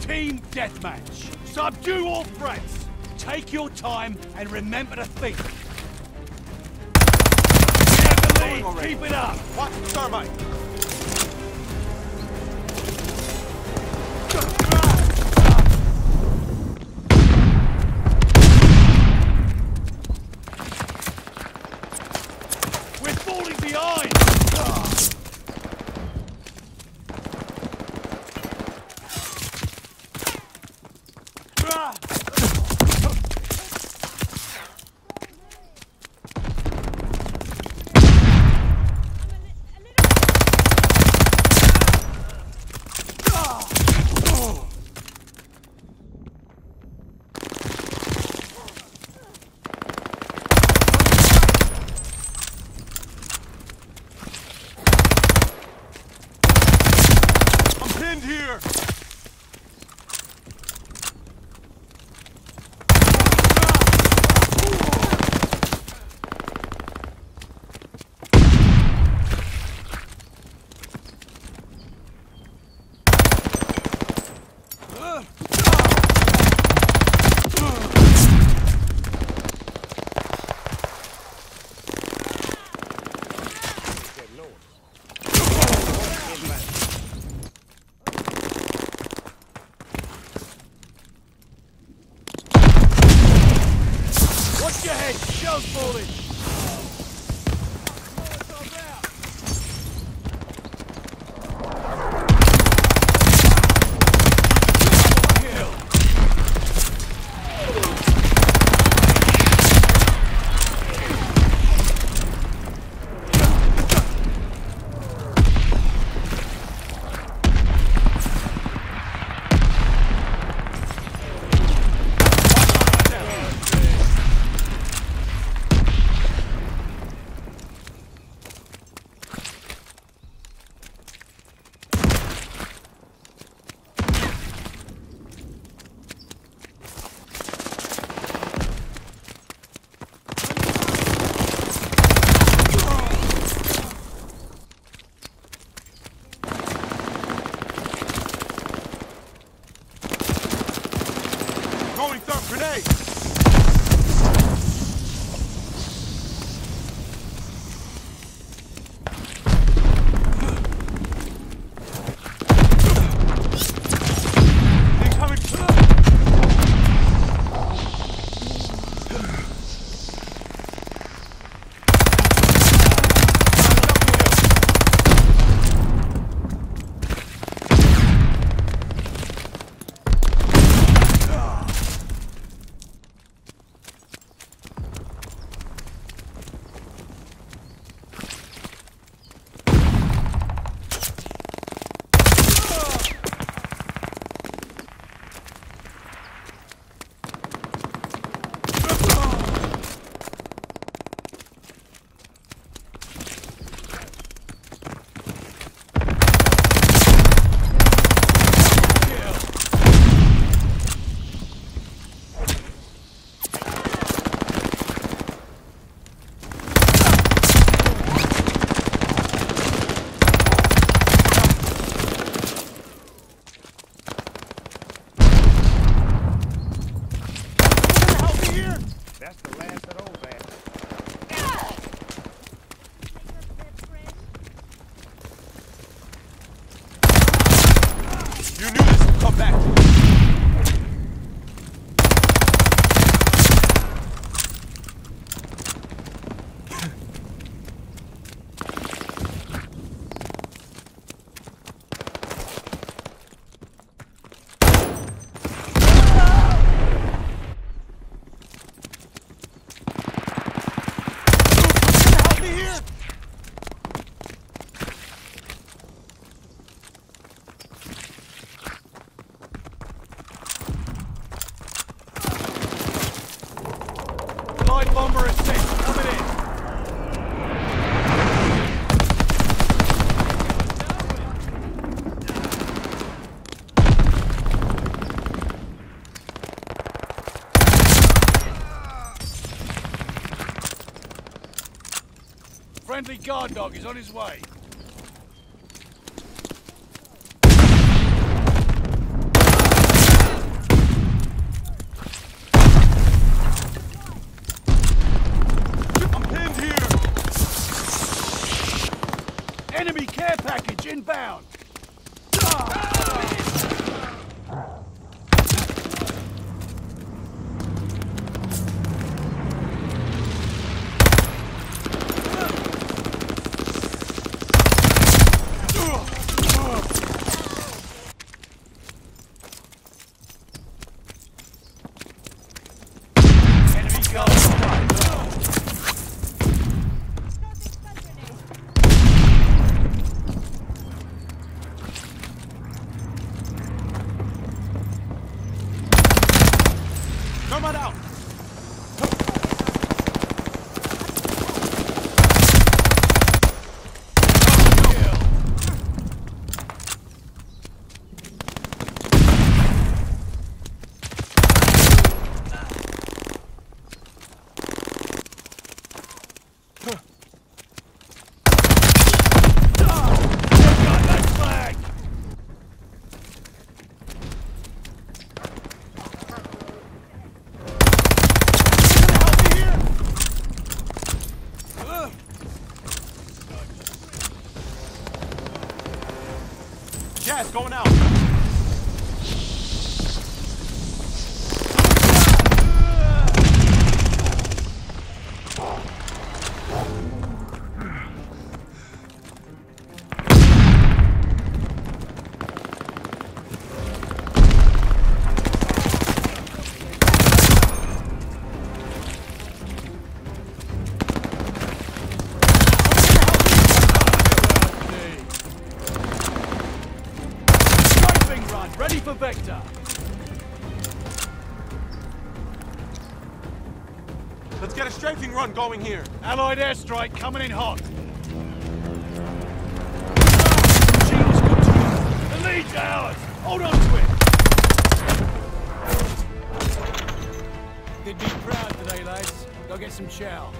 Team Deathmatch. Subdue all threats. Take your time and remember to think. We have the lead. Keep it up. Watch the thermite. Watch your head. Shells falling. Grenade. That's the last of those Light bomber assist. Coming in. Friendly guard dog is on his way. inbound! Gas going out. Ready for Vector. Let's get a strafing run going here. Allied airstrike coming in hot. Shields good to go. The lead's ours. Hold on to it. They'd be proud today, lads. Go get some chow.